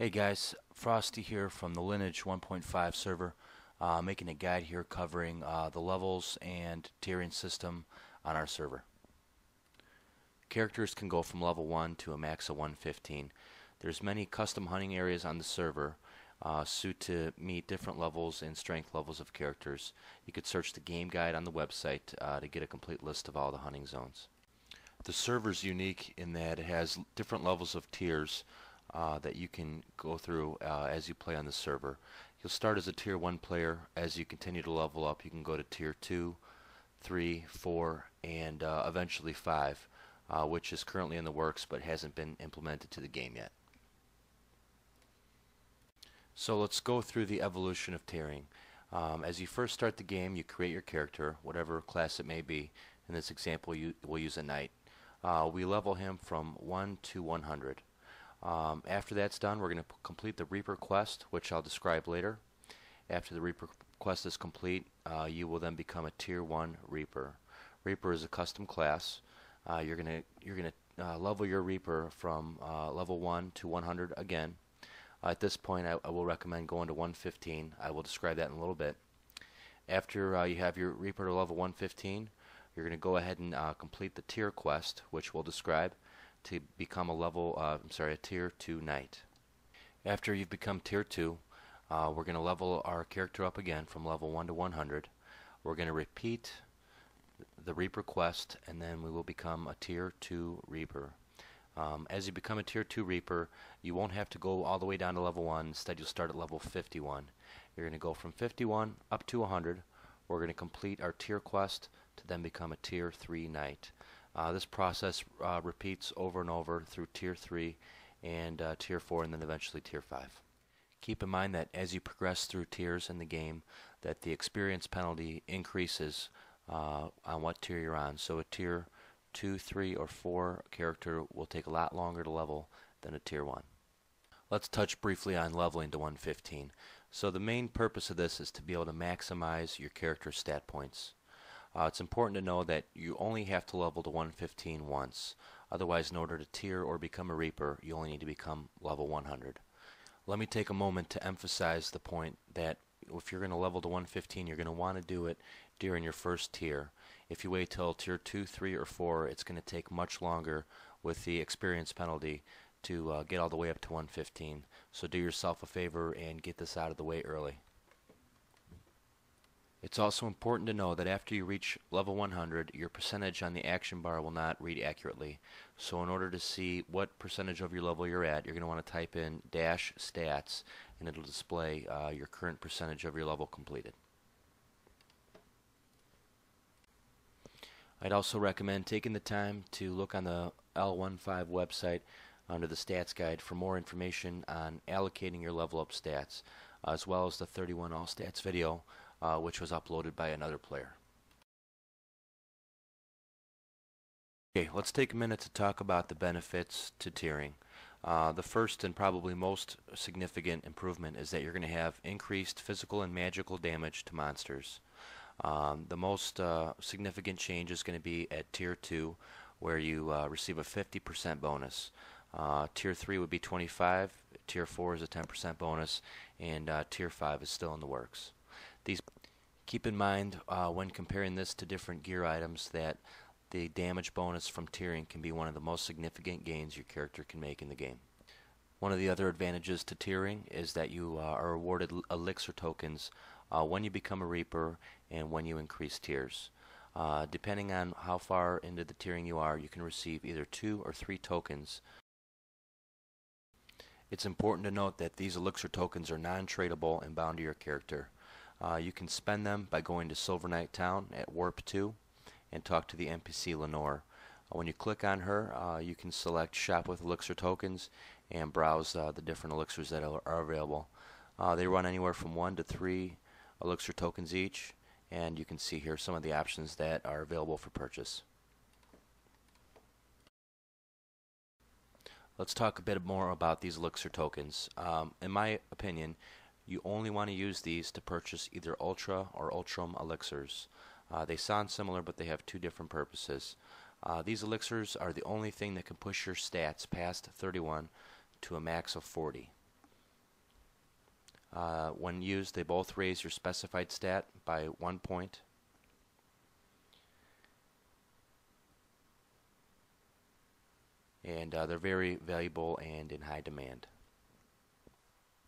Hey guys, Frosty here from the Lineage 1.5 server, uh, making a guide here covering uh, the levels and tiering system on our server. Characters can go from level 1 to a max of 115. There's many custom hunting areas on the server uh, suit to meet different levels and strength levels of characters. You could search the game guide on the website uh, to get a complete list of all the hunting zones. The server's unique in that it has different levels of tiers uh, that you can go through uh, as you play on the server. You'll start as a tier 1 player. As you continue to level up, you can go to tier 2, 3, 4, and uh, eventually 5, uh, which is currently in the works but hasn't been implemented to the game yet. So let's go through the evolution of tiering. Um, as you first start the game, you create your character, whatever class it may be. In this example, you, we'll use a knight. Uh, we level him from 1 to 100. Um, after that's done, we're going to complete the Reaper quest, which I'll describe later. After the Reaper quest is complete, uh, you will then become a Tier 1 Reaper. Reaper is a custom class. Uh, you're going to you're going to uh, level your Reaper from uh, level 1 to 100 again. at this point, I, I, will recommend going to 115. I will describe that in a little bit. After uh, you have your Reaper to level 115, you're going to go ahead and uh, complete the tier quest, which we'll describe to become a level, uh, I'm sorry, a tier 2 knight. After you've become tier 2, uh, we're going to level our character up again from level 1 to 100. We're going to repeat the Reaper quest and then we will become a tier 2 Reaper. Um, as you become a tier 2 Reaper, you won't have to go all the way down to level 1. Instead, you'll start at level 51. You're going to go from 51 up to 100. We're going to complete our tier quest to then become a tier 3 knight. Uh, this process uh, repeats over and over through Tier 3 and uh, Tier 4 and then eventually Tier 5. Keep in mind that as you progress through tiers in the game that the experience penalty increases uh, on what tier you're on. So a Tier 2, 3, or 4 character will take a lot longer to level than a Tier 1. Let's touch briefly on leveling to 115. So the main purpose of this is to be able to maximize your character stat points. Uh, it's important to know that you only have to level to 115 once. Otherwise, in order to tier or become a Reaper, you only need to become level 100. Let me take a moment to emphasize the point that if you're going to level to 115, you're going to want to do it during your first tier. If you wait till tier 2, 3, or 4, it's going to take much longer with the experience penalty to uh, get all the way up to 115. So do yourself a favor and get this out of the way early. It's also important to know that after you reach level 100, your percentage on the action bar will not read accurately. So in order to see what percentage of your level you're at, you're going to want to type in dash stats and it'll display uh, your current percentage of your level completed. I'd also recommend taking the time to look on the L15 website under the stats guide for more information on allocating your level up stats, as well as the 31 all stats video uh, which was uploaded by another player. Okay, let's take a minute to talk about the benefits to tiering. Uh, the first and probably most significant improvement is that you're going to have increased physical and magical damage to monsters. Um, the most uh, significant change is going to be at Tier 2 where you uh, receive a 50% bonus. Uh, tier 3 would be 25, Tier 4 is a 10% bonus, and uh, Tier 5 is still in the works. These Keep in mind uh, when comparing this to different gear items that the damage bonus from tiering can be one of the most significant gains your character can make in the game. One of the other advantages to tiering is that you uh, are awarded elixir tokens uh, when you become a Reaper and when you increase tiers. Uh, depending on how far into the tiering you are, you can receive either two or three tokens. It's important to note that these elixir tokens are non-tradable and bound to your character. Uh, you can spend them by going to Silver Knight Town at Warp 2 and talk to the NPC Lenore. Uh, when you click on her, uh, you can select Shop with Elixir Tokens and browse uh, the different elixirs that are, available. Uh, they run anywhere from 1 to 3 elixir tokens each, and you can see here some of the options that are available for purchase. Let's talk a bit more about these elixir tokens. Um, in my opinion, you only want to use these to purchase either Ultra or Ultram elixirs. Uh, they sound similar, but they have two different purposes. Uh, these elixirs are the only thing that can push your stats past 31 to a max of 40. Uh, when used, they both raise your specified stat by one point. And uh, they're very valuable and in high demand.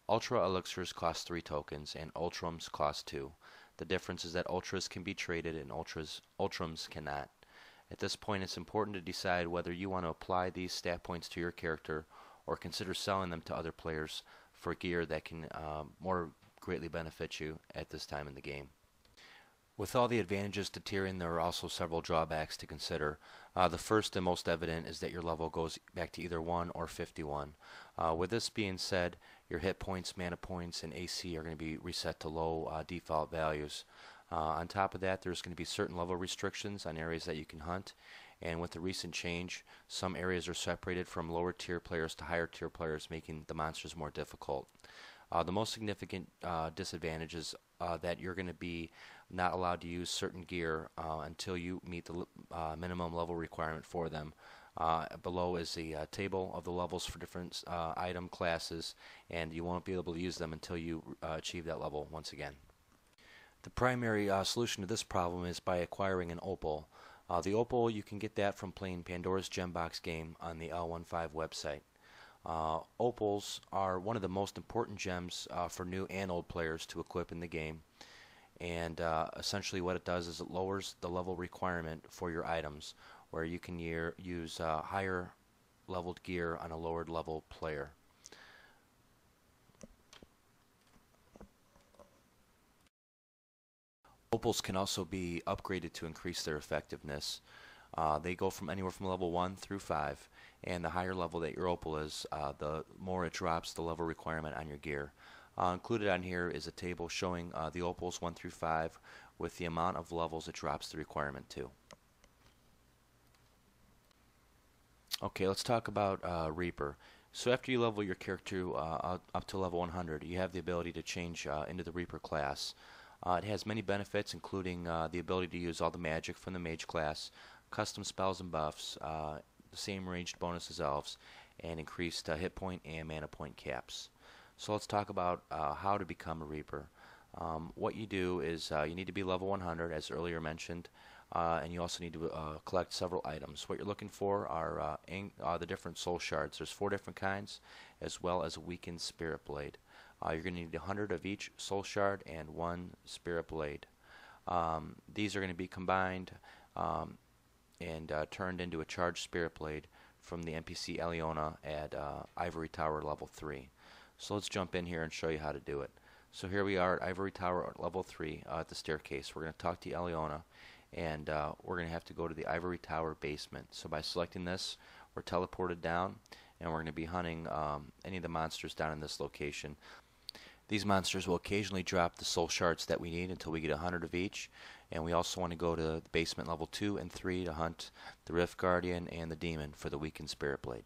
Ultra elixirs cost 3 tokens and Ultrums cost 2. The difference is that Ultras can be traded and Ultras, Ultrums cannot. At this point it's important to decide whether you want to apply these stat points to your character or consider selling them to other players for gear that can uh, more greatly benefit you at this time in the game. With all the advantages to tiering, there are also several drawbacks to consider. Uh, the first and most evident is that your level goes back to either 1 or 51. Uh, with this being said, your hit points, mana points, and AC are going to be reset to low uh, default values. Uh, on top of that, there's going to be certain level restrictions on areas that you can hunt, and with the recent change, some areas are separated from lower tier players to higher tier players, making the monsters more difficult. Uh, the most significant uh, is uh, that you're going to be not allowed to use certain gear uh, until you meet the uh, minimum level requirement for them. Uh, below is the table of the levels for different item classes, and you won't be able to use them until you achieve that level once again. The primary solution to this problem is by acquiring an opal. Uh, the Opal, you can get that from playing Pandora's Gembox game on the L15 website. Uh, opals are one of the most important gems uh, for new and old players to equip in the game. And uh, essentially, what it does is it lowers the level requirement for your items, where you can year, use uh, higher leveled gear on a lowered level player. Opals can also be upgraded to increase their effectiveness. Uh, they go from anywhere from level 1 through 5, and the higher level that your opal is, uh, the more it drops the level requirement on your gear. Uh, included on here is a table showing uh, the opals 1 through 5 with the amount of levels it drops the requirement to. Okay, let's talk about uh, Reaper. So after you level your character uh, up to level 100, you have the ability to change into the Reaper class. Uh, it has many benefits, including uh, the ability to use all the magic from the mage class, custom spells and buffs, uh, the same ranged bonus as elves, and increased uh, hit point and mana point caps. So let's talk about uh, how to become a Reaper. Um, what you do is uh, you need to be level 100, as earlier mentioned, and you also need to collect several items. What you're looking for are the different soul shards. There's four different kinds, as well as a weakened spirit blade. Uh, you're going to need 100 of each soul shard and one spirit blade. Um, these are going to be combined um, and uh, turned into a charged spirit blade from the NPC Eliona at uh, Ivory Tower level 3. So let's jump in here and show you how to do it. So here we are at Ivory Tower at level 3 uh, at the staircase. We're going to talk to Eliona and uh, we're going to have to go to the Ivory Tower basement. So by selecting this, we're teleported down and we're going to be hunting um, any of the monsters down in this location. These monsters will occasionally drop the soul shards that we need until we get 100 of each. And we also want to go to the basement level 2 and 3 to hunt the Rift Guardian and the Demon for the weakened Spirit Blade.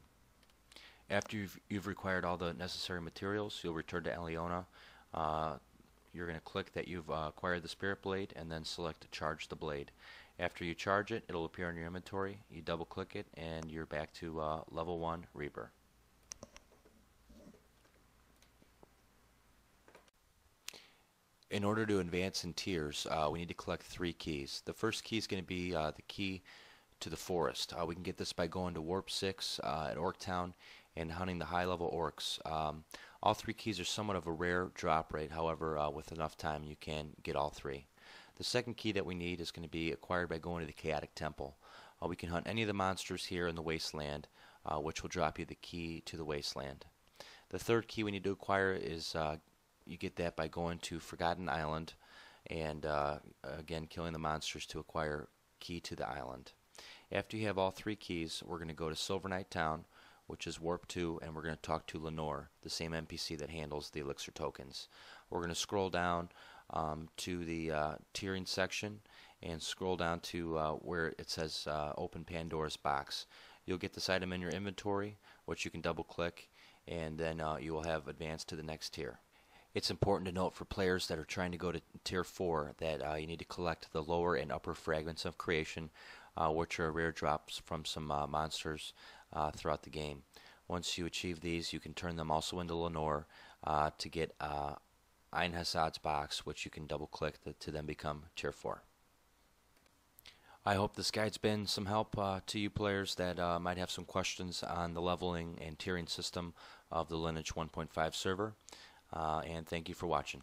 After you've, you've required all the necessary materials, you'll return to Eliona. Uh, you're going to click that you've uh, acquired the Spirit Blade and then select charge the blade. After you charge it, it'll appear in your inventory. You double click it and you're back to uh, level 1 Reaper. in order to advance in tiers, uh, we need to collect three keys. The first key is going to be uh, the key to the forest. Uh, we can get this by going to Warp 6 uh, at Orctown and hunting the high-level orcs. Um, all three keys are somewhat of a rare drop rate, however, uh, with enough time you can get all three. The second key that we need is going to be acquired by going to the Chaotic Temple. Uh, we can hunt any of the monsters here in the Wasteland, which will drop you the key to the Wasteland. The third key we need to acquire is you get that by going to Forgotten Island and uh, again killing the monsters to acquire key to the island. After you have all three keys, we're going to go to Silver Knight Town, which is Warp 2, and we're going to talk to Lenore, the same NPC that handles the elixir tokens. We're going to scroll down um, to the uh, tiering section and scroll down to uh, where it says uh, Open Pandora's Box. You'll get this item in your inventory, which you can double click, and then uh, you will have advanced to the next tier. It's important to note for players that are trying to go to Tier 4 that uh, you need to collect the lower and upper fragments of creation, uh, which are rare drops from some monsters uh, throughout the game. Once you achieve these, you can turn them also into Lenore uh, to get uh, Einhasad's box, which you can double click to, to then become tier 4. I hope this guide's been some help uh, to you players that uh, might have some questions on the leveling and tiering system of the Lineage 1.5 server. Uh, and thank you for watching.